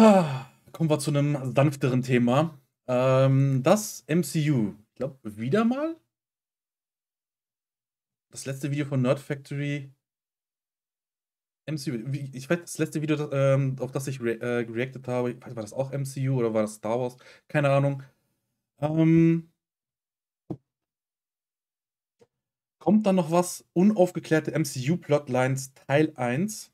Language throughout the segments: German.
Ah, kommen wir zu einem sanfteren Thema. Ähm, das MCU. Ich glaube, wieder mal? Das letzte Video von Nerd Factory. MCU. Ich weiß, das letzte Video, ähm, auf das ich re äh, reacted habe, weiß, war das auch MCU oder war das Star Wars? Keine Ahnung. Ähm, kommt dann noch was? Unaufgeklärte MCU-Plotlines Teil 1.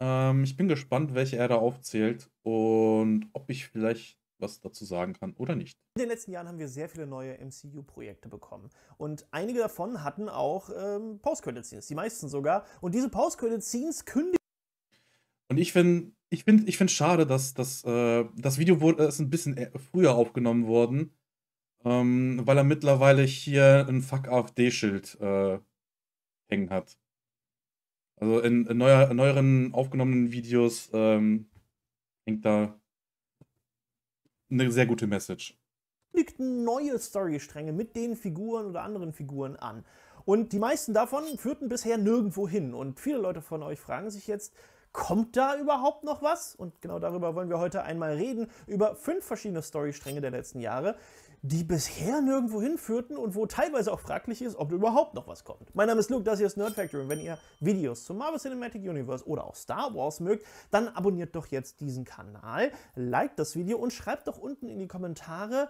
Ähm, ich bin gespannt, welche er da aufzählt und ob ich vielleicht was dazu sagen kann oder nicht. In den letzten Jahren haben wir sehr viele neue MCU-Projekte bekommen. Und einige davon hatten auch ähm, Post-Credit-Scenes, die meisten sogar. Und diese Post-Credit-Scenes kündigen. Und ich finde ich find, ich find schade, dass, dass äh, das Video wurde, ist ein bisschen e, früher aufgenommen worden, ähm, weil er mittlerweile hier ein Fuck-AfD-Schild äh, hängen hat. Also in, in, neuer, in neueren aufgenommenen Videos ähm, hängt da eine sehr gute Message. Liegt neue Storystränge mit den Figuren oder anderen Figuren an. Und die meisten davon führten bisher nirgendwo hin. Und viele Leute von euch fragen sich jetzt, kommt da überhaupt noch was? Und genau darüber wollen wir heute einmal reden, über fünf verschiedene Storystränge der letzten Jahre, die bisher nirgendwo hinführten und wo teilweise auch fraglich ist, ob überhaupt noch was kommt. Mein Name ist Luke, das hier ist Nerd Factory und wenn ihr Videos zum Marvel Cinematic Universe oder auch Star Wars mögt, dann abonniert doch jetzt diesen Kanal, liked das Video und schreibt doch unten in die Kommentare,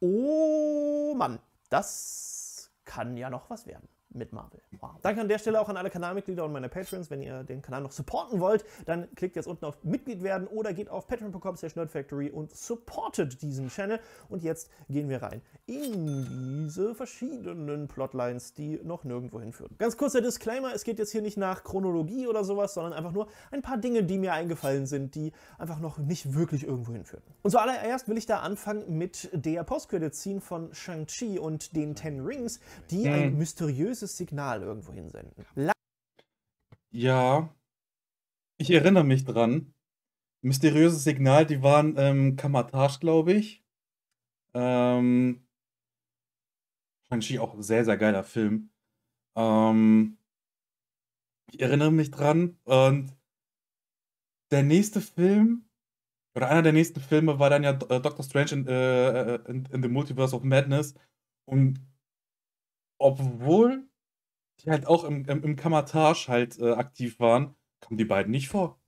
oh Mann, das kann ja noch was werden mit Marvel. Wow. Danke an der Stelle auch an alle Kanalmitglieder und meine Patrons. Wenn ihr den Kanal noch supporten wollt, dann klickt jetzt unten auf Mitglied werden oder geht auf patreon.com nerdfactory und supportet diesen Channel. Und jetzt gehen wir rein in diese verschiedenen Plotlines, die noch nirgendwo hinführen. Ganz kurzer Disclaimer, es geht jetzt hier nicht nach Chronologie oder sowas, sondern einfach nur ein paar Dinge, die mir eingefallen sind, die einfach noch nicht wirklich irgendwo hinführen. Und zuallererst will ich da anfangen mit der Post-Credit-Scene von Shang-Chi und den Ten Rings, die ein mysteriöses mysteriöses Signal irgendwo hinsenden. La ja, ich erinnere mich dran. Mysteriöses Signal, die waren ähm, Kamatage, glaube ich. Ähm, Shang-Chi auch ein sehr, sehr geiler Film. Ähm, ich erinnere mich dran und der nächste Film oder einer der nächsten Filme war dann ja äh, Doctor Strange in, äh, in, in the Multiverse of Madness und obwohl die halt auch im, im, im Kamatage halt äh, aktiv waren, kommen die beiden nicht vor.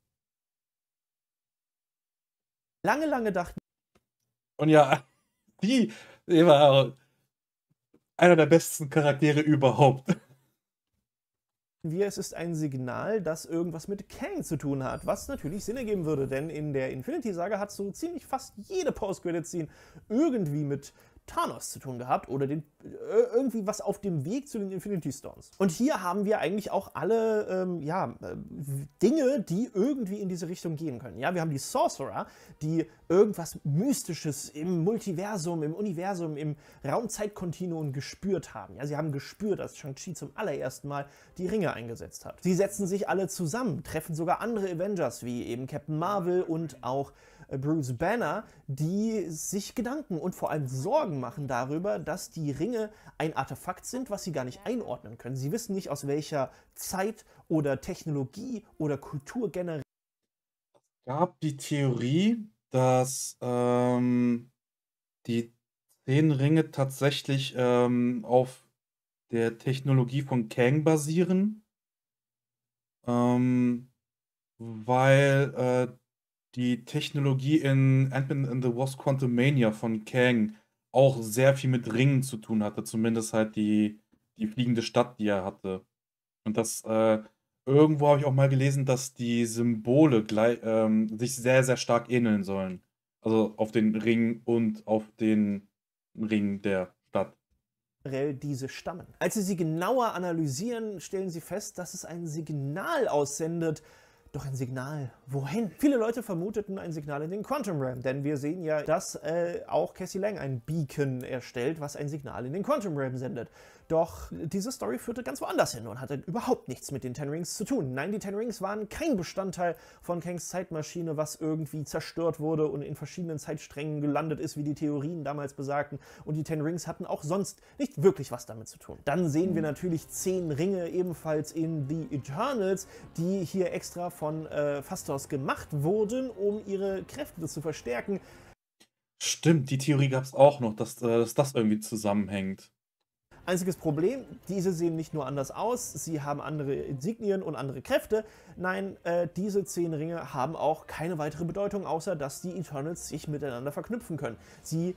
Lange, lange dachten. Und ja, die, die war einer der besten Charaktere überhaupt. Wir, es ist ein Signal, das irgendwas mit Kang zu tun hat, was natürlich Sinn ergeben würde, denn in der Infinity-Saga hat so ziemlich fast jede Post-Credit-Scene irgendwie mit Thanos zu tun gehabt oder den, äh, irgendwie was auf dem Weg zu den Infinity Stones. Und hier haben wir eigentlich auch alle ähm, ja, äh, Dinge, die irgendwie in diese Richtung gehen können. Ja, wir haben die Sorcerer, die irgendwas Mystisches im Multiversum, im Universum, im Raumzeitkontinuum gespürt haben. Ja, sie haben gespürt, dass Shang-Chi zum allerersten Mal die Ringe eingesetzt hat. Sie setzen sich alle zusammen, treffen sogar andere Avengers wie eben Captain Marvel und auch Bruce Banner, die sich Gedanken und vor allem Sorgen machen darüber, dass die Ringe ein Artefakt sind, was sie gar nicht einordnen können. Sie wissen nicht, aus welcher Zeit oder Technologie oder Kultur generell. Es gab die Theorie, dass ähm, die zehn Ringe tatsächlich ähm, auf der Technologie von Kang basieren. Ähm, weil äh, die Technologie in Ant-Man and the Wasp Quantumania von Kang auch sehr viel mit Ringen zu tun hatte, zumindest halt die, die fliegende Stadt, die er hatte. Und das, äh, irgendwo habe ich auch mal gelesen, dass die Symbole gleich, ähm, sich sehr, sehr stark ähneln sollen. Also auf den Ring und auf den Ring der Stadt diese stammen. Als sie sie genauer analysieren, stellen sie fest, dass es ein Signal aussendet, doch ein Signal. Wohin? Viele Leute vermuteten ein Signal in den Quantum Realm, denn wir sehen ja, dass äh, auch Cassie Lang ein Beacon erstellt, was ein Signal in den Quantum Realm sendet. Doch diese Story führte ganz woanders hin und hatte überhaupt nichts mit den Ten Rings zu tun. Nein, die Ten Rings waren kein Bestandteil von Kangs Zeitmaschine, was irgendwie zerstört wurde und in verschiedenen Zeitsträngen gelandet ist, wie die Theorien damals besagten. Und die Ten Rings hatten auch sonst nicht wirklich was damit zu tun. Dann sehen wir natürlich zehn Ringe ebenfalls in The Eternals, die hier extra von äh, Fastos gemacht wurden, um ihre Kräfte zu verstärken. Stimmt, die Theorie gab es auch noch, dass, äh, dass das irgendwie zusammenhängt. Einziges Problem, diese sehen nicht nur anders aus, sie haben andere Insignien und andere Kräfte. Nein, äh, diese zehn Ringe haben auch keine weitere Bedeutung, außer dass die Eternals sich miteinander verknüpfen können. Sie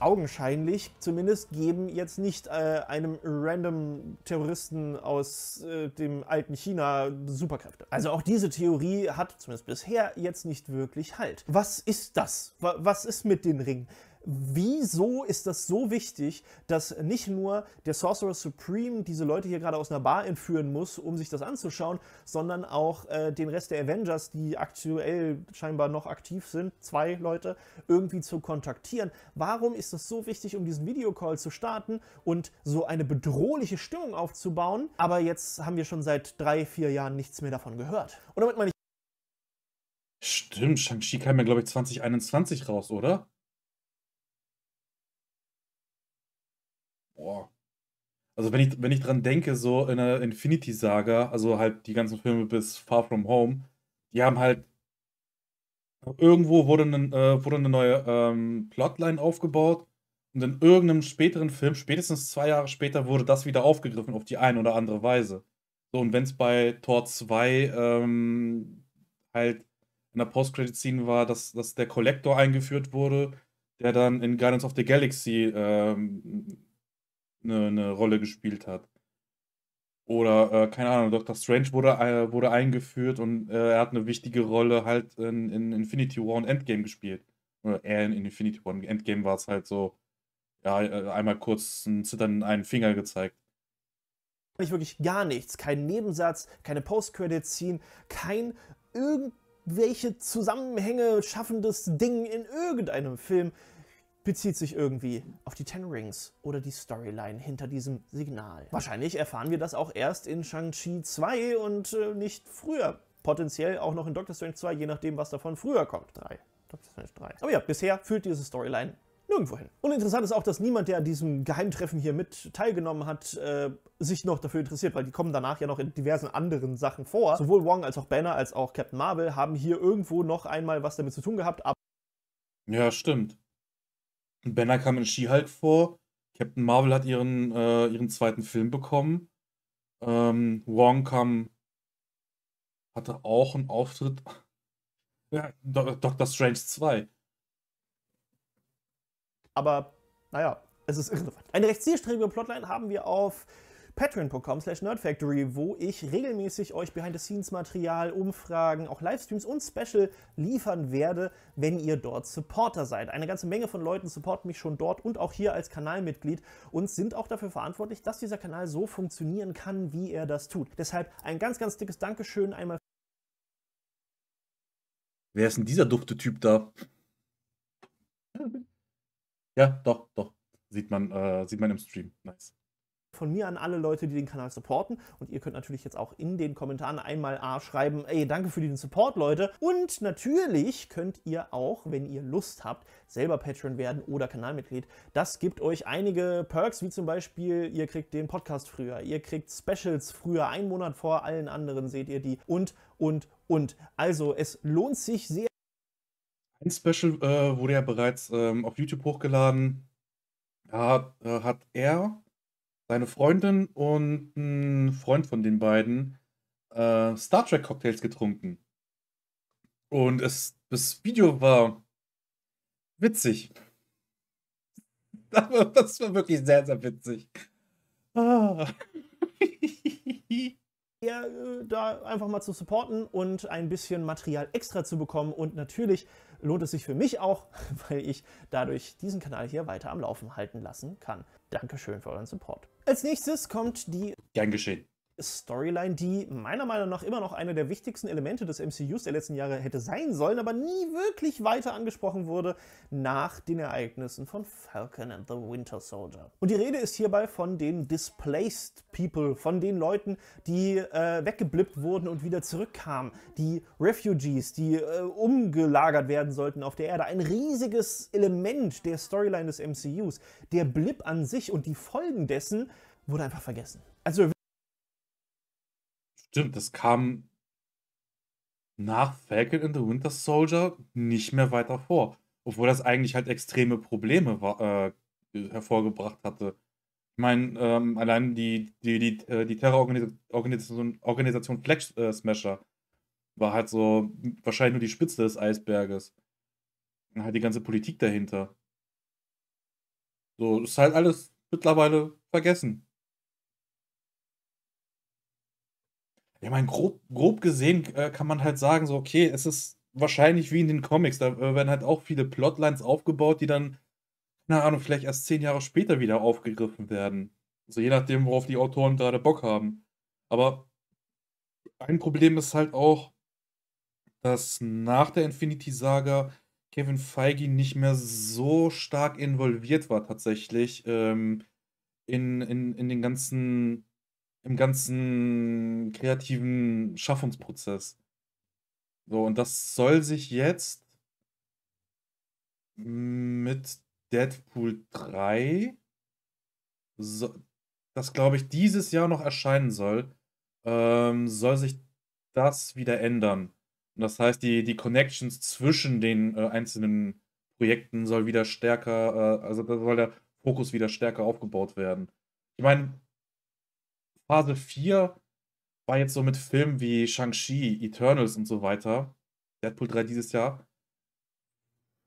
augenscheinlich zumindest geben jetzt nicht äh, einem random Terroristen aus äh, dem alten China Superkräfte. Also auch diese Theorie hat zumindest bisher jetzt nicht wirklich Halt. Was ist das? Was ist mit den Ringen? Wieso ist das so wichtig, dass nicht nur der Sorcerer Supreme diese Leute hier gerade aus einer Bar entführen muss, um sich das anzuschauen, sondern auch äh, den Rest der Avengers, die aktuell scheinbar noch aktiv sind, zwei Leute, irgendwie zu kontaktieren. Warum ist das so wichtig, um diesen Videocall zu starten und so eine bedrohliche Stimmung aufzubauen? Aber jetzt haben wir schon seit drei, vier Jahren nichts mehr davon gehört. Und damit meine ich. Stimmt, Shang-Chi kam ja, glaube ich, 2021 raus, oder? Also wenn ich, wenn ich dran denke, so in der Infinity-Saga, also halt die ganzen Filme bis Far From Home, die haben halt irgendwo wurde eine, äh, wurde eine neue ähm, Plotline aufgebaut und in irgendeinem späteren Film, spätestens zwei Jahre später, wurde das wieder aufgegriffen auf die eine oder andere Weise. So, und wenn es bei Tor 2 ähm, halt in der Post-Credit-Scene war, dass, dass der Collector eingeführt wurde, der dann in Guardians of the Galaxy ähm, eine, eine Rolle gespielt hat. Oder, äh, keine Ahnung, Dr. Strange wurde, äh, wurde eingeführt und äh, er hat eine wichtige Rolle halt in, in Infinity War und Endgame gespielt. Oder er in Infinity War. und Endgame war es halt so, ja, äh, einmal kurz einen zitternden einen Finger gezeigt. Nicht wirklich gar nichts. Kein Nebensatz, keine Post-Credit-Scene, kein irgendwelche Zusammenhänge schaffendes Ding in irgendeinem Film bezieht sich irgendwie auf die Ten Rings oder die Storyline hinter diesem Signal. Wahrscheinlich erfahren wir das auch erst in Shang-Chi 2 und äh, nicht früher. Potenziell auch noch in Doctor Strange 2, je nachdem, was davon früher kommt. 3. Doctor Strange 3. Aber ja, bisher führt diese Storyline nirgendwo hin. Und interessant ist auch, dass niemand, der an diesem Geheimtreffen hier mit teilgenommen hat, äh, sich noch dafür interessiert, weil die kommen danach ja noch in diversen anderen Sachen vor. Sowohl Wong als auch Banner als auch Captain Marvel haben hier irgendwo noch einmal was damit zu tun gehabt. Aber ja, stimmt. Banner kam in She-Hulk vor. Captain Marvel hat ihren, äh, ihren zweiten Film bekommen. Ähm, Wong kam, hatte auch einen Auftritt. Ja, Do Doctor Strange 2. Aber, naja, es ist irrelevant. Eine recht zielstrebige Plotline haben wir auf patreon.com slash nerdfactory, wo ich regelmäßig euch Behind-the-Scenes-Material, Umfragen, auch Livestreams und Special liefern werde, wenn ihr dort Supporter seid. Eine ganze Menge von Leuten supporten mich schon dort und auch hier als Kanalmitglied und sind auch dafür verantwortlich, dass dieser Kanal so funktionieren kann, wie er das tut. Deshalb ein ganz, ganz dickes Dankeschön einmal. Wer ist denn dieser dufte Typ da? Ja, doch, doch. Sieht man, äh, sieht man im Stream. Nice von mir an alle Leute, die den Kanal supporten. Und ihr könnt natürlich jetzt auch in den Kommentaren einmal A schreiben, ey, danke für den Support, Leute. Und natürlich könnt ihr auch, wenn ihr Lust habt, selber Patreon werden oder Kanalmitglied. Das gibt euch einige Perks, wie zum Beispiel, ihr kriegt den Podcast früher, ihr kriegt Specials früher, einen Monat vor allen anderen seht ihr die und, und, und. Also, es lohnt sich sehr. Ein Special äh, wurde ja bereits ähm, auf YouTube hochgeladen. Da äh, hat er seine Freundin und ein Freund von den beiden äh, Star Trek Cocktails getrunken. Und es, das Video war witzig. Das war wirklich sehr, sehr witzig. Ah. ja, äh, da einfach mal zu supporten und ein bisschen Material extra zu bekommen. Und natürlich lohnt es sich für mich auch, weil ich dadurch diesen Kanal hier weiter am Laufen halten lassen kann. Dankeschön für euren Support. Als nächstes kommt die. Gern geschehen. Storyline, die meiner Meinung nach immer noch eine der wichtigsten Elemente des MCUs der letzten Jahre hätte sein sollen, aber nie wirklich weiter angesprochen wurde nach den Ereignissen von Falcon and the Winter Soldier. Und die Rede ist hierbei von den Displaced People, von den Leuten, die äh, weggeblippt wurden und wieder zurückkamen, die Refugees, die äh, umgelagert werden sollten auf der Erde. Ein riesiges Element der Storyline des MCUs. Der Blip an sich und die Folgen dessen wurde einfach vergessen. Also Stimmt, das kam nach Falcon and the Winter Soldier nicht mehr weiter vor. Obwohl das eigentlich halt extreme Probleme war, äh, hervorgebracht hatte. Ich meine, ähm, allein die, die, die, äh, die Terrororganisation Organisation Flag äh, Smasher war halt so wahrscheinlich nur die Spitze des Eisberges. Und halt die ganze Politik dahinter. So, ist halt alles mittlerweile vergessen. Ja, mein, grob, grob gesehen äh, kann man halt sagen, so, okay, es ist wahrscheinlich wie in den Comics. Da äh, werden halt auch viele Plotlines aufgebaut, die dann, keine Ahnung, vielleicht erst zehn Jahre später wieder aufgegriffen werden. Also je nachdem, worauf die Autoren gerade Bock haben. Aber ein Problem ist halt auch, dass nach der Infinity-Saga Kevin Feige nicht mehr so stark involviert war tatsächlich ähm, in, in, in den ganzen im ganzen kreativen Schaffungsprozess. So, und das soll sich jetzt mit Deadpool 3, so, das glaube ich dieses Jahr noch erscheinen soll, ähm, soll sich das wieder ändern. Und das heißt, die, die Connections zwischen den äh, einzelnen Projekten soll wieder stärker, äh, also da soll der Fokus wieder stärker aufgebaut werden. Ich meine, Phase 4 war jetzt so mit Filmen wie Shang-Chi, Eternals und so weiter. Deadpool 3 dieses Jahr.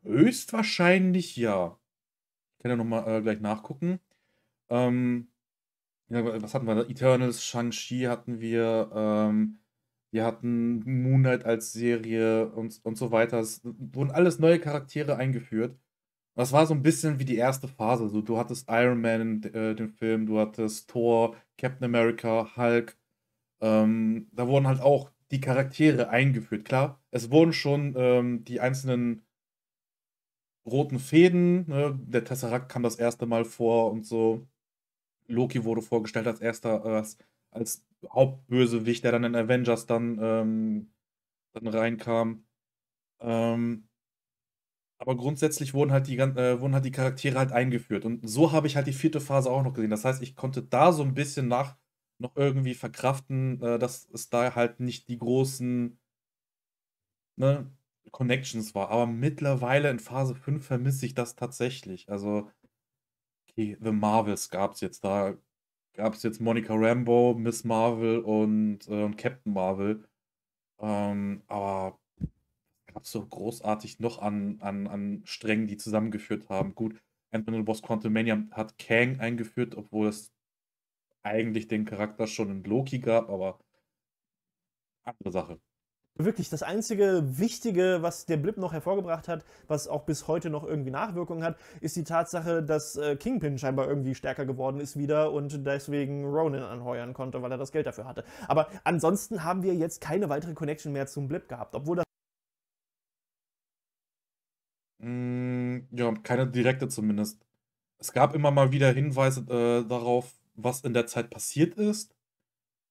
Höchstwahrscheinlich ja. Ich kann ja nochmal äh, gleich nachgucken. Ähm, ja, was hatten wir da? Eternals, Shang-Chi hatten wir. Ähm, wir hatten Moonlight als Serie und, und so weiter. Es wurden alles neue Charaktere eingeführt. Das war so ein bisschen wie die erste Phase. So, du hattest Iron Man, äh, den Film, du hattest Thor, Captain America, Hulk. Ähm, da wurden halt auch die Charaktere eingeführt. Klar, es wurden schon ähm, die einzelnen roten Fäden, ne? der Tesseract kam das erste Mal vor und so. Loki wurde vorgestellt als erster, als, als Hauptbösewicht, der dann in Avengers dann, ähm, dann reinkam. Ähm, aber grundsätzlich wurden halt die, äh, wurden halt die Charaktere halt eingeführt. Und so habe ich halt die vierte Phase auch noch gesehen. Das heißt, ich konnte da so ein bisschen nach noch irgendwie verkraften, äh, dass es da halt nicht die großen ne, Connections war. Aber mittlerweile in Phase 5 vermisse ich das tatsächlich. Also, okay, The Marvels gab es jetzt. Da gab es jetzt Monica Rambo, Miss Marvel und, äh, Captain Marvel. Ähm, aber gab es so großartig noch an, an, an Strängen, die zusammengeführt haben. Gut, Ant-Man and the Wasp Quantumania hat Kang eingeführt, obwohl es eigentlich den Charakter schon in Loki gab, aber andere Sache. Wirklich das einzige Wichtige, was der Blip noch hervorgebracht hat, was auch bis heute noch irgendwie Nachwirkungen hat, ist die Tatsache, dass äh, Kingpin scheinbar irgendwie stärker geworden ist wieder und deswegen Ronin anheuern konnte, weil er das Geld dafür hatte. Aber ansonsten haben wir jetzt keine weitere Connection mehr zum Blip gehabt, obwohl das Hm, ja, keine direkte zumindest. Es gab immer mal wieder Hinweise äh, darauf, was in der Zeit passiert ist.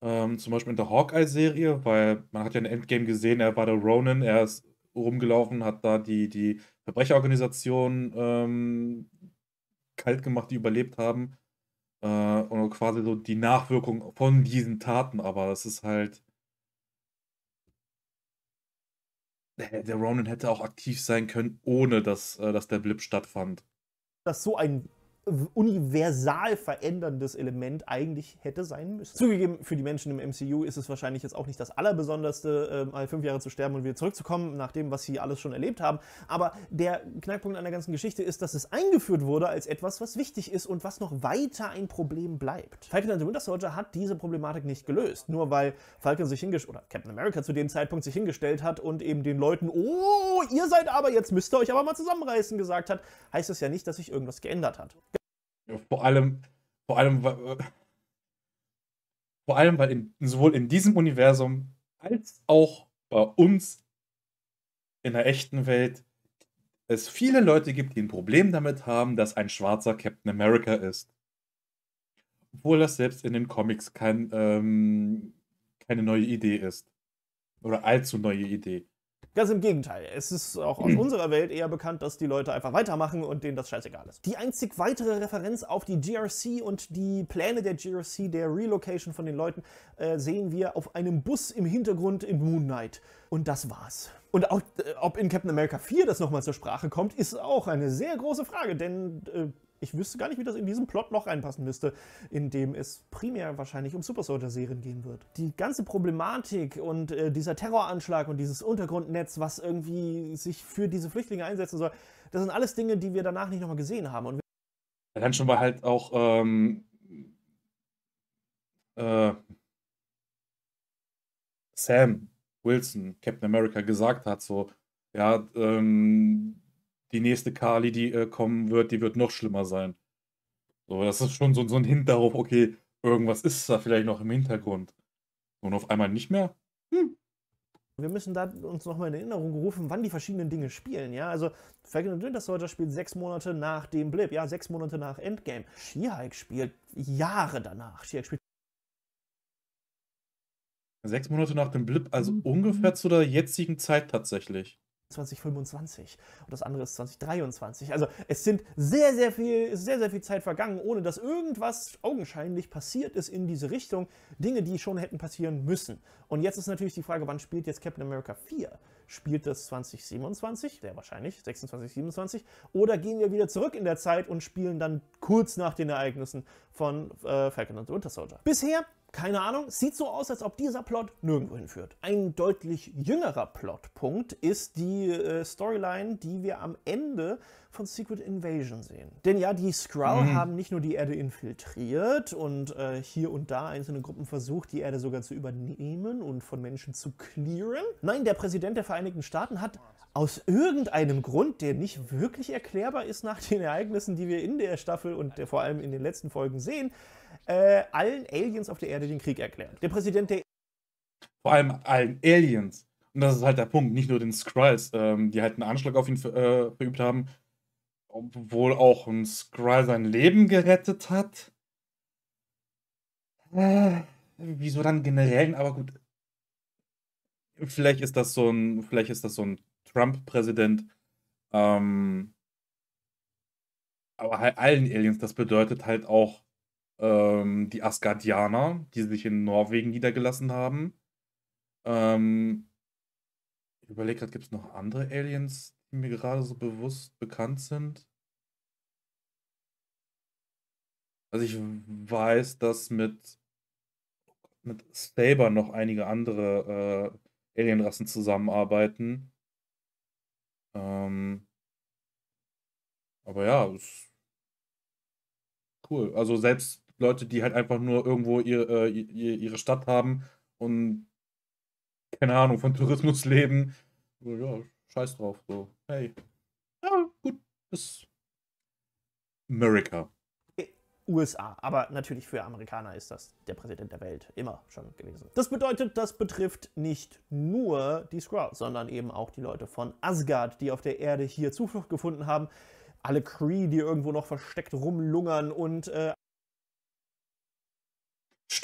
Ähm, zum Beispiel in der Hawkeye-Serie, weil man hat ja in Endgame gesehen, er war der Ronin, er ist rumgelaufen, hat da die, die Verbrecherorganisation ähm, kalt gemacht, die überlebt haben. Äh, und quasi so die Nachwirkung von diesen Taten, aber das ist halt der Ronin hätte auch aktiv sein können, ohne dass, äh, dass der Blip stattfand. Das so ein universal veränderndes Element eigentlich hätte sein müssen. Zugegeben, für die Menschen im MCU ist es wahrscheinlich jetzt auch nicht das Allerbesonderste, äh, fünf Jahre zu sterben und wieder zurückzukommen, nach dem, was sie alles schon erlebt haben. Aber der Knackpunkt an der ganzen Geschichte ist, dass es eingeführt wurde als etwas, was wichtig ist und was noch weiter ein Problem bleibt. Falcon and the Winter Soldier hat diese Problematik nicht gelöst. Nur weil Falcon sich hingestellt, oder Captain America zu dem Zeitpunkt sich hingestellt hat und eben den Leuten, oh, ihr seid aber, jetzt müsst ihr euch aber mal zusammenreißen, gesagt hat, heißt es ja nicht, dass sich irgendwas geändert hat. Vor allem, vor allem, Vor allem, weil in, sowohl in diesem Universum als auch bei uns in der echten Welt es viele Leute gibt, die ein Problem damit haben, dass ein schwarzer Captain America ist. Obwohl das selbst in den Comics kein, ähm, keine neue Idee ist. Oder allzu neue Idee. Ganz im Gegenteil. Es ist auch aus unserer Welt eher bekannt, dass die Leute einfach weitermachen und denen das scheißegal ist. Die einzig weitere Referenz auf die GRC und die Pläne der GRC, der Relocation von den Leuten, äh, sehen wir auf einem Bus im Hintergrund in Moon Knight. Und das war's. Und auch, äh, ob in Captain America 4 das nochmal zur Sprache kommt, ist auch eine sehr große Frage, denn äh, ich wüsste gar nicht, wie das in diesen Plot noch reinpassen müsste, in dem es primär wahrscheinlich um Super Soldier-Serien gehen wird. Die ganze Problematik und äh, dieser Terroranschlag und dieses Untergrundnetz, was irgendwie sich für diese Flüchtlinge einsetzen soll, das sind alles Dinge, die wir danach nicht nochmal gesehen haben. Und Dann schon mal halt auch ähm, äh, Sam Wilson, Captain America, gesagt hat, so, ja, ähm, die nächste Kali, die äh, kommen wird, die wird noch schlimmer sein. So, das ist schon so, so ein Hint darauf, okay, irgendwas ist da vielleicht noch im Hintergrund. Und auf einmal nicht mehr? Hm. Wir müssen da uns nochmal in Erinnerung rufen, wann die verschiedenen Dinge spielen. Ja, also Falcon and Winter Soldier spielt sechs Monate nach dem Blip, ja, sechs Monate nach Endgame. She-Hulk spielt Jahre danach. She-Hulk spielt Sechs Monate nach dem Blip, also ungefähr zu der jetzigen Zeit tatsächlich. 2025 und das andere ist 2023. Also es sind sehr, sehr viel, sehr, sehr viel Zeit vergangen, ohne dass irgendwas augenscheinlich passiert ist in diese Richtung. Dinge, die schon hätten passieren müssen. Und jetzt ist natürlich die Frage, wann spielt jetzt Captain America 4? Spielt das 2027? Sehr wahrscheinlich, 26, 27. Oder gehen wir wieder zurück in der Zeit und spielen dann kurz nach den Ereignissen von äh, Falcon und Winter Soldier? Bisher keine Ahnung, sieht so aus, als ob dieser Plot nirgendwo hinführt. Ein deutlich jüngerer Plotpunkt ist die äh, Storyline, die wir am Ende von Secret Invasion sehen. Denn ja, die Skrull mhm. haben nicht nur die Erde infiltriert und äh, hier und da einzelne Gruppen versucht, die Erde sogar zu übernehmen und von Menschen zu clearen. Nein, der Präsident der Vereinigten Staaten hat aus irgendeinem Grund, der nicht wirklich erklärbar ist nach den Ereignissen, die wir in der Staffel und vor allem in den letzten Folgen sehen, äh, allen Aliens auf der Erde den Krieg erklärt. Der Präsident der. Vor allem allen Aliens. Und das ist halt der Punkt, nicht nur den Skrulls, ähm, die halt einen Anschlag auf ihn äh, verübt haben, obwohl auch ein Skrull sein Leben gerettet hat. Äh, wieso dann generell? Aber gut. Vielleicht ist das so ein, so ein Trump-Präsident. Ähm, aber halt allen Aliens, das bedeutet halt auch, ähm, die Asgardianer, die sich in Norwegen niedergelassen haben. Ähm, ich überlege gerade, gibt es noch andere Aliens, die mir gerade so bewusst bekannt sind? Also ich weiß, dass mit, mit Saber noch einige andere äh, Alienrassen zusammenarbeiten. Ähm, aber ja, ist cool. Also selbst Leute, die halt einfach nur irgendwo ihr, äh, ihre Stadt haben und keine Ahnung, von Tourismus leben. Ja, scheiß drauf. So, hey. Ja, gut, ist America. USA, aber natürlich für Amerikaner ist das der Präsident der Welt immer schon gewesen. Das bedeutet, das betrifft nicht nur die Skrulls, sondern eben auch die Leute von Asgard, die auf der Erde hier Zuflucht gefunden haben. Alle Kree, die irgendwo noch versteckt rumlungern und äh,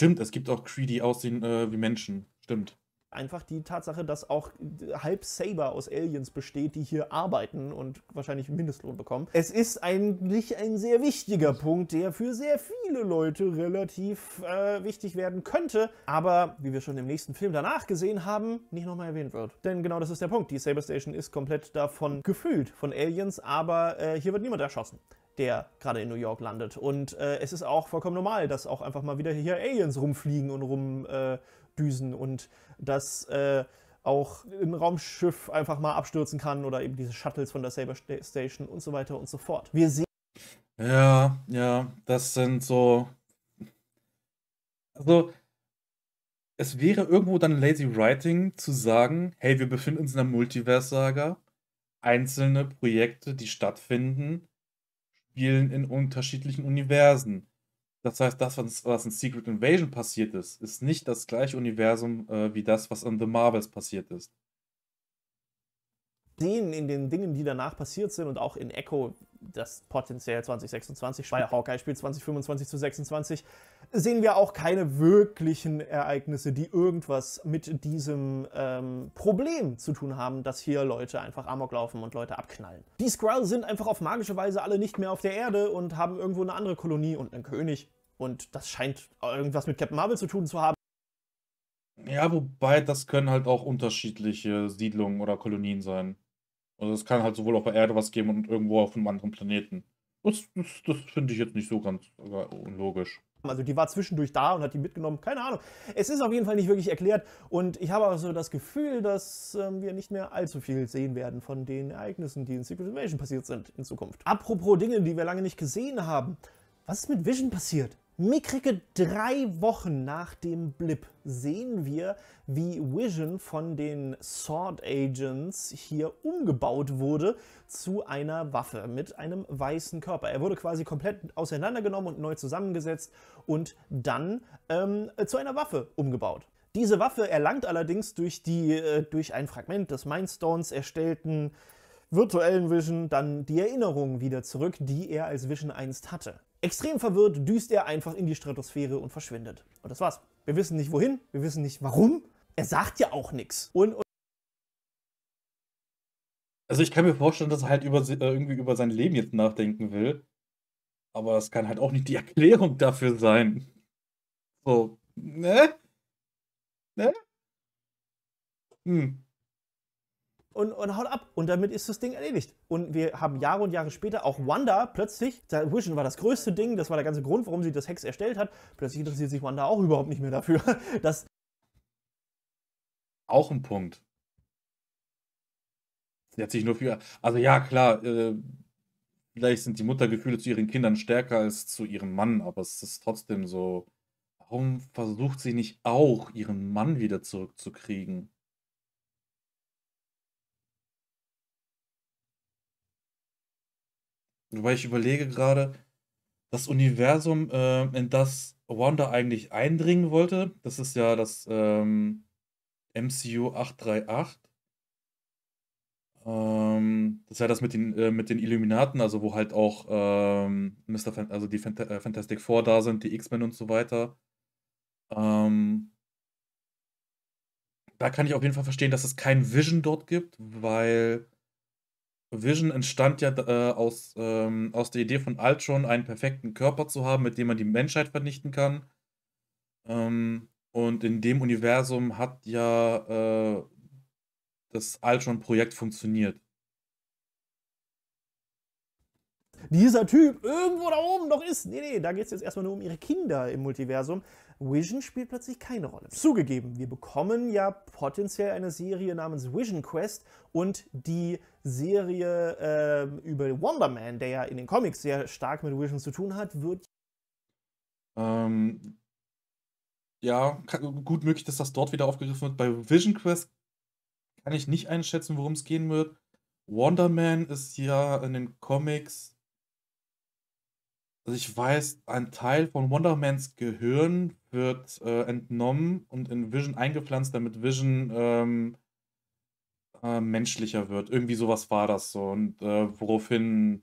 Stimmt, es gibt auch Kree, die aussehen äh, wie Menschen. Stimmt. Einfach die Tatsache, dass auch halb Saber aus Aliens besteht, die hier arbeiten und wahrscheinlich Mindestlohn bekommen. Es ist eigentlich ein sehr wichtiger Punkt, der für sehr viele Leute relativ äh, wichtig werden könnte, aber wie wir schon im nächsten Film danach gesehen haben, nicht nochmal erwähnt wird. Denn genau das ist der Punkt. Die Saber Station ist komplett davon gefüllt, von Aliens, aber äh, hier wird niemand erschossen der gerade in New York landet. Und äh, es ist auch vollkommen normal, dass auch einfach mal wieder hier Aliens rumfliegen und rumdüsen äh, und dass äh, auch ein Raumschiff einfach mal abstürzen kann oder eben diese Shuttles von der Saber Station und so weiter und so fort. Wir sehen. Ja, ja, das sind so. Also, es wäre irgendwo dann lazy writing zu sagen, hey, wir befinden uns in einer Multiverse-Saga. Einzelne Projekte, die stattfinden, spielen in unterschiedlichen Universen. Das heißt, das, was, in Secret Invasion passiert ist, ist nicht das gleiche Universum äh, wie das, was in The Marvels passiert ist. Sehen in den Dingen, die danach passiert sind und auch in Echo, das potenziell 2026, weil Hawkeye spielt 2025 zu 26, sehen wir auch keine wirklichen Ereignisse, die irgendwas mit diesem ähm, Problem zu tun haben, dass hier Leute einfach Amok laufen und Leute abknallen. Die Skrull sind einfach auf magische Weise alle nicht mehr auf der Erde und haben irgendwo eine andere Kolonie und einen König. Und das scheint irgendwas mit Captain Marvel zu tun zu haben. Ja, wobei das können halt auch unterschiedliche Siedlungen oder Kolonien sein. Also es kann halt sowohl auf der Erde was geben und irgendwo auf einem anderen Planeten. Das, das, das finde ich jetzt nicht so ganz unlogisch. Also die war zwischendurch da und hat die mitgenommen, keine Ahnung. Es ist auf jeden Fall nicht wirklich erklärt und ich habe auch so das Gefühl, dass ähm, wir nicht mehr allzu viel sehen werden von den Ereignissen, die in Secret Invasion passiert sind in Zukunft. Apropos Dinge, die wir lange nicht gesehen haben. Was ist mit Vision passiert? Mickrige drei Wochen nach dem Blip sehen wir, wie Vision von den Sword Agents hier umgebaut wurde zu einer Waffe mit einem weißen Körper. Er wurde quasi komplett auseinandergenommen und neu zusammengesetzt und dann ähm, zu einer Waffe umgebaut. Diese Waffe erlangt allerdings durch, die, äh, durch ein Fragment des Mindstones erstellten virtuellen Vision dann die Erinnerungen wieder zurück, die er als Vision einst hatte. Extrem verwirrt düst er einfach in die Stratosphäre und verschwindet. Und das war's. Wir wissen nicht wohin, wir wissen nicht warum. Er sagt ja auch nichts. Und, und also ich kann mir vorstellen, dass er halt über, äh, irgendwie über sein Leben jetzt nachdenken will. Aber es kann halt auch nicht die Erklärung dafür sein. So, ne? Ne? Hm und, und haut ab. Und damit ist das Ding erledigt. Und wir haben Jahre und Jahre später auch Wanda plötzlich, Vision war das größte Ding, das war der ganze Grund, warum sie das Hex erstellt hat. Plötzlich interessiert sich Wanda auch überhaupt nicht mehr dafür. Dass auch ein Punkt. Sie hat sich nur für. Also ja, klar, äh, vielleicht sind die Muttergefühle zu ihren Kindern stärker als zu ihrem Mann, aber es ist trotzdem so. Warum versucht sie nicht auch, ihren Mann wieder zurückzukriegen? Wobei ich überlege gerade, das Universum, äh, in das Wanda eigentlich eindringen wollte, das ist ja das ähm, MCU 838. Ähm, das ist ja das mit den, äh, mit den Illuminaten, also wo halt auch ähm, Mr. Fan also die Fant äh, Fantastic Four da sind, die X-Men und so weiter. Ähm, da kann ich auf jeden Fall verstehen, dass es kein Vision dort gibt, weil Vision entstand ja äh, aus, ähm, aus der Idee von Ultron, einen perfekten Körper zu haben, mit dem man die Menschheit vernichten kann. Ähm, und in dem Universum hat ja äh, das Ultron-Projekt funktioniert. Dieser Typ irgendwo da oben noch ist. Nee, nee, da geht es jetzt erstmal nur um ihre Kinder im Multiversum. Vision spielt plötzlich keine Rolle. Zugegeben, wir bekommen ja potenziell eine Serie namens Vision Quest und die Serie äh, über Wonder Man, der ja in den Comics sehr stark mit Vision zu tun hat, wird. Ähm, ja, kann, gut möglich, dass das dort wieder aufgegriffen wird. Bei Vision Quest kann ich nicht einschätzen, worum es gehen wird. Wonder Man ist ja in den Comics also ich weiß, ein Teil von Wondermans Gehirn wird äh, entnommen und in Vision eingepflanzt, damit Vision ähm, äh, menschlicher wird. Irgendwie sowas war das so. Und äh, woraufhin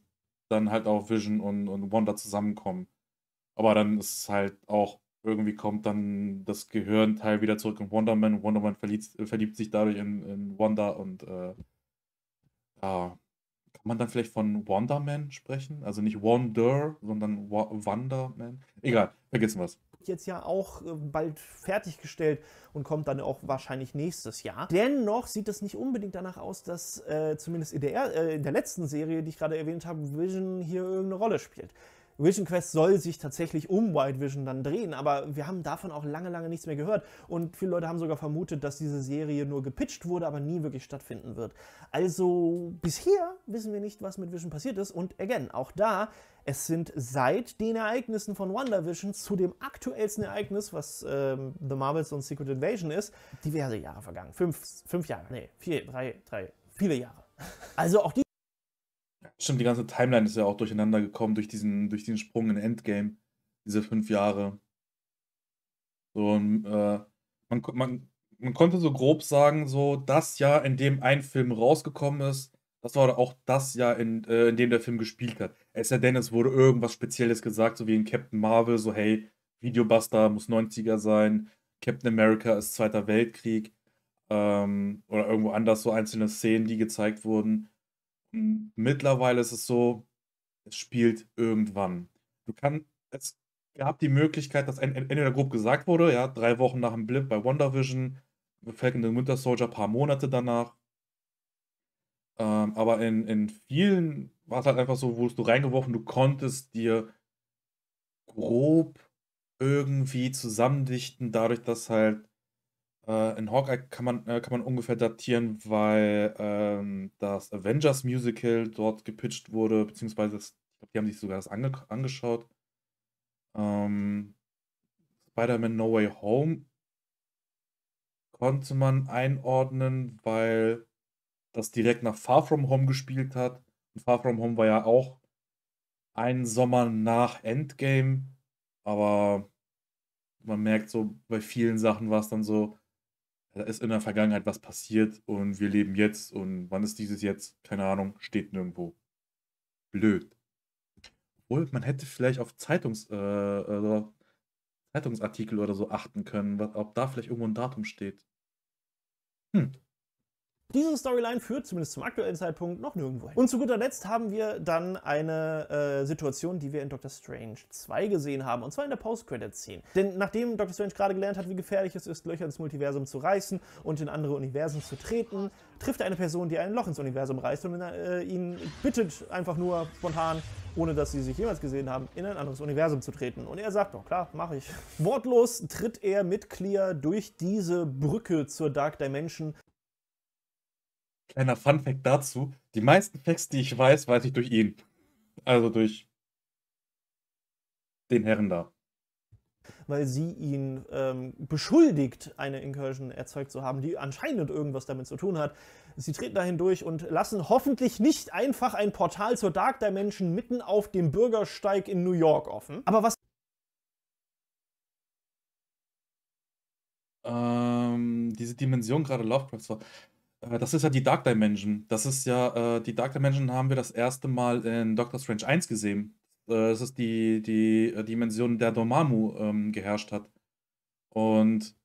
dann halt auch Vision und, und Wanda zusammenkommen. Aber dann ist es halt auch, irgendwie kommt dann das Gehirnteil wieder zurück in Wonderman. Wonderman verliebt, verliebt sich dadurch in, in Wanda und äh, ja, kann man dann vielleicht von Wonderman sprechen? Also nicht Wonder, sondern Wonderman? Egal, vergessen wir es. Jetzt ja auch äh, bald fertiggestellt und kommt dann auch wahrscheinlich nächstes Jahr. Dennoch sieht es nicht unbedingt danach aus, dass äh, zumindest in der, äh, in der letzten Serie, die ich gerade erwähnt habe, Vision hier irgendeine Rolle spielt. Vision Quest soll sich tatsächlich um White Vision dann drehen, aber wir haben davon auch lange, lange nichts mehr gehört. Und viele Leute haben sogar vermutet, dass diese Serie nur gepitcht wurde, aber nie wirklich stattfinden wird. Also bisher wissen wir nicht, was mit Vision passiert ist. Und again, auch da, es sind seit den Ereignissen von WandaVision zu dem aktuellsten Ereignis, was ähm, The Marvels und Secret Invasion ist, diverse Jahre vergangen. Fünf, fünf Jahre, nee, vier, drei, drei, viele Jahre. Also auch die Stimmt, die ganze Timeline ist ja auch durcheinander gekommen durch diesen, durch diesen Sprung in Endgame. diese fünf Jahre. So, und, äh, man, man, man konnte so grob sagen, so das Jahr, in dem ein Film rausgekommen ist, das war auch das Jahr, in, äh, in dem der Film gespielt hat. Es sei denn, es wurde irgendwas Spezielles gesagt, so wie in Captain Marvel, so hey, Videobuster muss 90er sein, Captain America ist Zweiter Weltkrieg ähm, oder irgendwo anders so einzelne Szenen, die gezeigt wurden. Mittlerweile ist es so, es spielt irgendwann. Du kannst, es gab die Möglichkeit, dass entweder grob gesagt wurde, ja, drei Wochen nach dem Blip bei WandaVision, Falcon and Winter Soldier, paar Monate danach. Ähm, aber in, in vielen war es halt einfach so, wurdest du reingeworfen, du konntest dir grob irgendwie zusammendichten, dadurch, dass halt äh, in Hawkeye kann man, äh, kann man ungefähr datieren, weil ähm, das Avengers Musical dort gepitcht wurde, beziehungsweise das, ich glaube, die haben sich sogar das ange angeschaut. Ähm, Spider-Man No Way Home konnte man einordnen, weil das direkt nach Far From Home gespielt hat. Und Far From Home war ja auch ein Sommer nach Endgame, aber man merkt so, bei vielen Sachen war es dann so, da ist in der Vergangenheit was passiert und wir leben jetzt und wann ist dieses jetzt? Keine Ahnung, steht nirgendwo. Blöd. Obwohl, man hätte vielleicht auf Zeitungs, äh, also Zeitungsartikel oder so achten können, ob da vielleicht irgendwo ein Datum steht. Hm. Diese Storyline führt zumindest zum aktuellen Zeitpunkt noch nirgendwo hin. Und zu guter Letzt haben wir dann eine äh, Situation, die wir in Doctor Strange 2 gesehen haben, und zwar in der Post-Credit-Szene. Denn nachdem Doctor Strange gerade gelernt hat, wie gefährlich es ist, Löcher ins Multiversum zu reißen und in andere Universen zu treten, trifft er eine Person, die ein Loch ins Universum reißt und äh, ihn bittet einfach nur spontan, ohne dass sie sich jemals gesehen haben, in ein anderes Universum zu treten. Und er sagt, doch klar, mache ich. Wortlos tritt er mit Clear durch diese Brücke zur Dark Dimension Kleiner Fun-Fact dazu: Die meisten Facts, die ich weiß, weiß ich durch ihn. Also durch den Herren da. Weil sie ihn ähm, beschuldigt, eine Incursion erzeugt zu haben, die anscheinend irgendwas damit zu tun hat. Sie treten dahin durch und lassen hoffentlich nicht einfach ein Portal zur Dark Dimension mitten auf dem Bürgersteig in New York offen. Aber was. Ähm, diese Dimension gerade Lovecrafts war. Äh, das ist ja die Dark Dimension. Das ist ja, äh, die Dark Dimension haben wir das erste Mal in Doctor Strange 1 gesehen. Äh, das ist die, die äh, Dimension, der Dormammu ähm, geherrscht hat. Und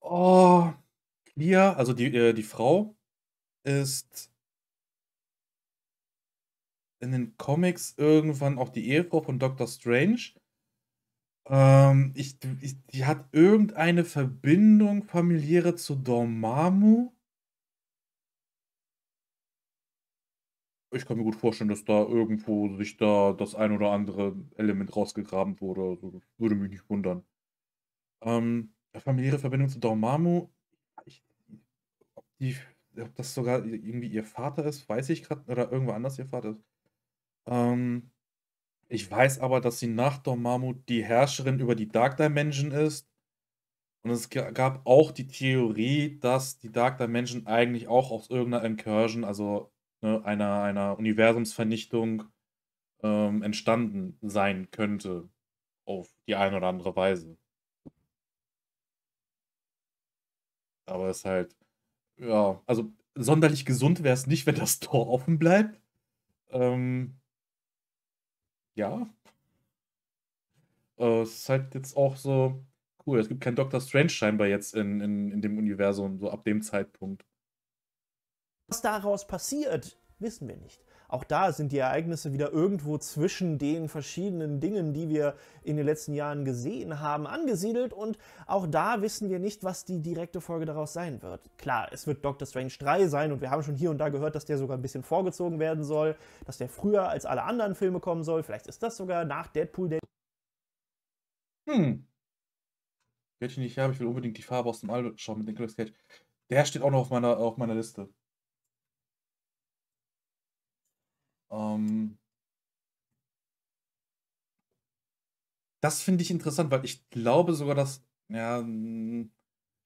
oh, Clea, also die, die Frau, ist in den Comics irgendwann auch die Ehefrau von Doctor Strange. Ähm, ich, ich, die hat irgendeine Verbindung familiäre zu Dormammu. Ich kann mir gut vorstellen, dass da irgendwo sich da das ein oder andere Element rausgegraben wurde. Also, würde mich nicht wundern. Ähm, familiäre Verbindung zu Dormammu, ich, ob, die, ob das sogar irgendwie ihr Vater ist, weiß ich gerade, oder irgendwo anders ihr Vater ist. Ähm, ich weiß aber, dass sie nach Dormammu die Herrscherin über die Dark Dimension ist. Und es gab auch die Theorie, dass die Dark Dimension eigentlich auch aus irgendeiner Incursion, also ne, einer, einer Universumsvernichtung ähm, entstanden sein könnte. Auf die eine oder andere Weise. Aber es ist halt, ja, also sonderlich gesund wäre es nicht, wenn das Tor offen bleibt. Ähm, ja. Äh, es ist halt jetzt auch so, cool, es gibt keinen Doctor Strange scheinbar jetzt in, in, in dem Universum, so ab dem Zeitpunkt. Was daraus passiert, wissen wir nicht. Auch da sind die Ereignisse wieder irgendwo zwischen den verschiedenen Dingen, die wir in den letzten Jahren gesehen haben, angesiedelt. Und auch da wissen wir nicht, was die direkte Folge daraus sein wird. Klar, es wird Doctor Strange 3 sein und wir haben schon hier und da gehört, dass der sogar ein bisschen vorgezogen werden soll, dass der früher als alle anderen Filme kommen soll. Vielleicht ist das sogar nach Deadpool der. Hm. Get ich nicht her, aber ich will unbedingt die Farbe aus dem All schauen mit Nicolas Cage. Der steht auch noch auf meiner, auf meiner Liste. Ähm, das finde ich interessant, weil ich glaube sogar, dass, ja, hm,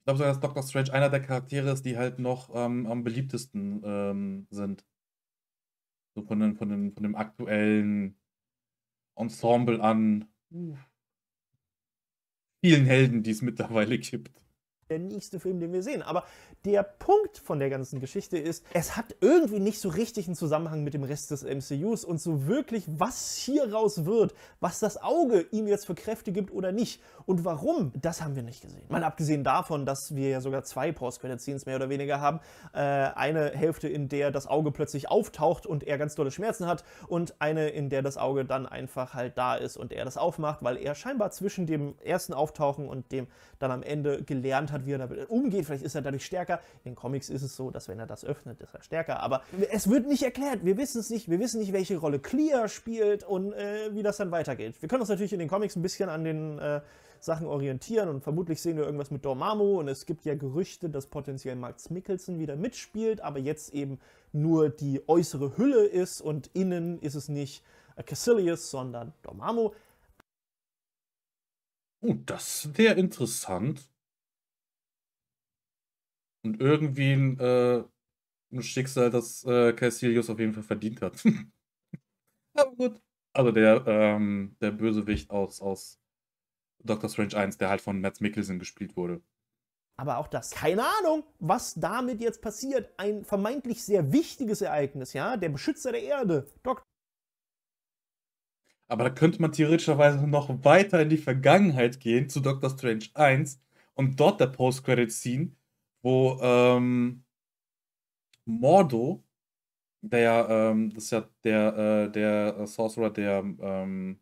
ich glaube sogar, dass Doctor Strange einer der Charaktere ist, die halt noch ähm, am beliebtesten ähm, sind. So von, den, von, den, von dem aktuellen Ensemble an vielen Helden, die es mittlerweile gibt der nächste Film, den wir sehen. Aber der Punkt von der ganzen Geschichte ist, es hat irgendwie nicht so richtig einen Zusammenhang mit dem Rest des MCUs und so wirklich, was hier raus wird, was das Auge ihm jetzt für Kräfte gibt oder nicht und warum, das haben wir nicht gesehen. Mal abgesehen davon, dass wir ja sogar zwei Post-Credit-Scenes mehr oder weniger haben. Äh, eine Hälfte, in der das Auge plötzlich auftaucht und er ganz dolle Schmerzen hat und eine, in der das Auge dann einfach halt da ist und er das aufmacht, weil er scheinbar zwischen dem ersten Auftauchen und dem dann am Ende gelernt hat, wie er damit umgeht. Vielleicht ist er dadurch stärker. In Comics ist es so, dass wenn er das öffnet, ist er stärker. Aber es wird nicht erklärt. Wir wissen es nicht. Wir wissen nicht, welche Rolle Clear spielt und äh, wie das dann weitergeht. Wir können uns natürlich in den Comics ein bisschen an den äh, Sachen orientieren und vermutlich sehen wir irgendwas mit Dormammu und es gibt ja Gerüchte, dass potenziell Max Mikkelsen wieder mitspielt, aber jetzt eben nur die äußere Hülle ist und innen ist es nicht Cassilius, sondern Dormammu. Oh, das wäre interessant. Und irgendwie ein, äh, ein Schicksal, das äh, Caecilius auf jeden Fall verdient hat. Aber gut. Also der, ähm, der Bösewicht aus, aus Doctor Strange 1, der halt von Matt Mikkelsen gespielt wurde. Aber auch das, keine Ahnung, was damit jetzt passiert. Ein vermeintlich sehr wichtiges Ereignis, ja? Der Beschützer der Erde, Dok aber da könnte man theoretischerweise noch weiter in die Vergangenheit gehen zu Doctor Strange 1 und dort der Post-Credit-Scene, wo ähm, Mordo, der ja, ähm, das ist ja der, äh, der Sorcerer, der, ähm,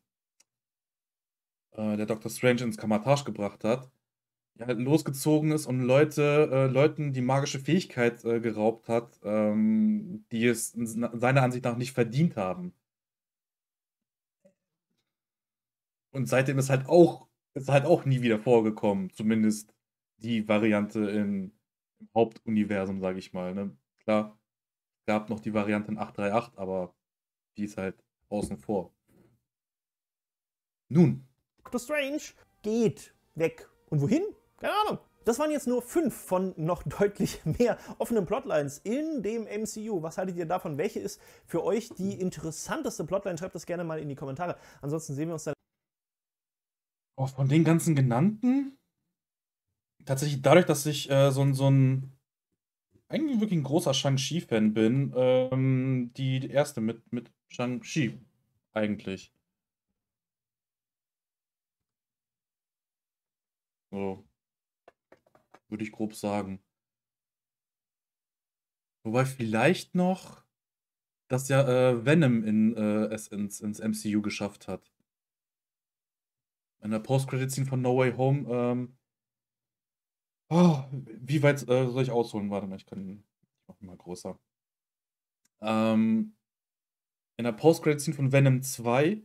äh, der Doctor Strange ins Kamatage gebracht hat, ja, halt losgezogen ist und Leute, äh, Leuten die magische Fähigkeit äh, geraubt hat, ähm, die es seiner Ansicht nach nicht verdient haben. Und seitdem ist halt auch, ist halt auch nie wieder vorgekommen. Zumindest die Variante in, im Hauptuniversum, sage ich mal. Ne? Klar, gab noch die Variante in 838, aber die ist halt außen vor. Nun. Doctor Strange geht weg. Und wohin? Keine Ahnung. Das waren jetzt nur fünf von noch deutlich mehr offenen Plotlines in dem MCU. Was haltet ihr davon? Welche ist für euch die interessanteste Plotline? Schreibt das gerne mal in die Kommentare. Ansonsten sehen wir uns dann Oh, von den ganzen genannten, tatsächlich dadurch, dass ich äh, so, so ein eigentlich wirklich ein großer Shang-Chi-Fan bin, ähm, die erste mit, mit Shang-Chi eigentlich. So. Würde ich grob sagen. Wobei vielleicht noch, dass ja äh, Venom in, äh, es ins, ins MCU geschafft hat in der Post-Credit-Scene von No Way Home, ähm, oh, wie weit äh, soll ich ausholen? Warte mal, ich kann, ich mach mal größer. Ähm, in der Post-Credit-Scene von Venom 2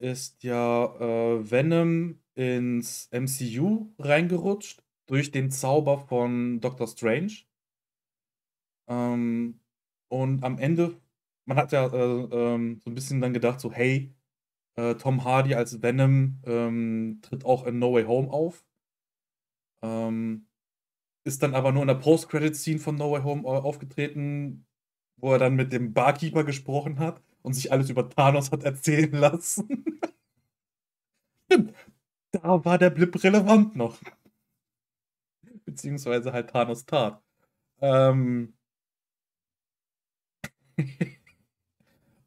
ist ja äh, Venom ins MCU reingerutscht durch den Zauber von Doctor Strange. Ähm, und am Ende, man hat ja äh, ähm, so ein bisschen dann gedacht, so, hey, äh, Tom Hardy als Venom ähm, tritt auch in No Way Home auf. Ähm, ist dann aber nur in der Post-Credit-Scene von No Way Home äh, aufgetreten, wo er dann mit dem Barkeeper gesprochen hat und sich alles über Thanos hat erzählen lassen. da war der Blip relevant noch. Beziehungsweise halt Thanos Tat. Ähm.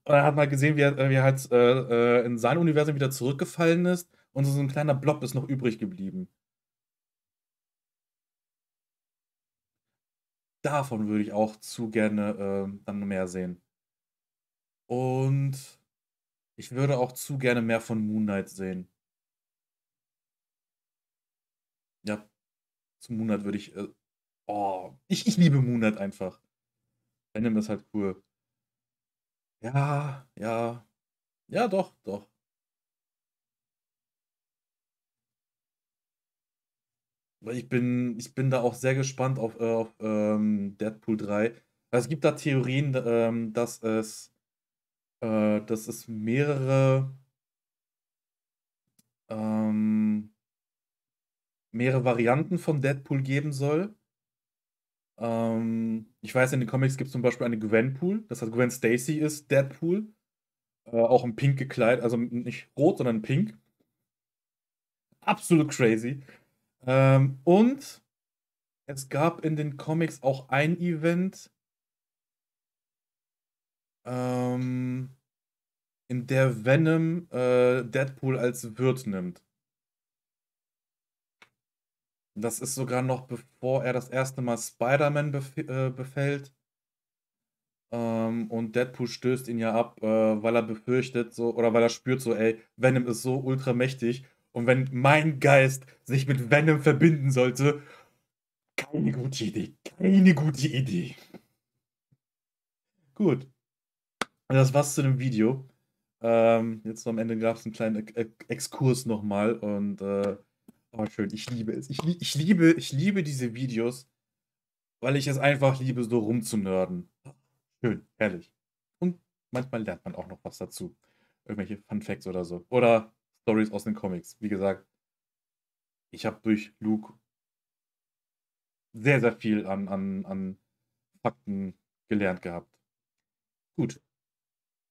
Und dann hat man gesehen, wie er, wie er halt äh, äh, in sein Universum wieder zurückgefallen ist und so ein kleiner Blob ist noch übrig geblieben. Davon würde ich auch zu gerne äh, dann mehr sehen. Und ich würde auch zu gerne mehr von Moon Knight sehen. Ja, zu Moon Knight würde ich. Äh, oh, ich, ich liebe Moon Knight einfach. Venom ist halt cool. Ja, ja. Ja, doch, doch. Ich bin, ich bin da auch sehr gespannt auf, äh, auf ähm, Deadpool 3. Also es gibt da Theorien, ähm, dass es, äh, dass es mehrere, ähm, mehrere Varianten von Deadpool geben soll. Ähm, ich weiß, in den Comics gibt es zum Beispiel eine Gwenpool, das heißt Gwen Stacy ist Deadpool. Äh, auch in pink gekleidet, also nicht rot, sondern pink. Absolut crazy. Ähm, und es gab in den Comics auch ein Event, ähm, in der Venom äh, Deadpool als Wirt nimmt. Das ist sogar noch bevor er das erste Mal Spider-Man bef äh, befällt. Ähm, und Deadpool stößt ihn ja ab, äh, weil er befürchtet, so, oder weil er spürt, so, ey, Venom ist so ultra mächtig. Und wenn mein Geist sich mit Venom verbinden sollte, keine gute Idee. Keine gute Idee. Gut. Das war's zu dem Video. Ähm, jetzt am Ende gab es einen kleinen Exkurs nochmal und äh, oh, schön, ich liebe es. Ich, ich, liebe, ich liebe diese Videos, weil ich es einfach liebe, so rumzunörden. Schön, herrlich. Und manchmal lernt man auch noch was dazu. Irgendwelche Fun Facts oder so. Oder Stories aus den Comics. Wie gesagt, ich habe durch Luke sehr, sehr viel an, an, an Fakten gelernt gehabt. Gut,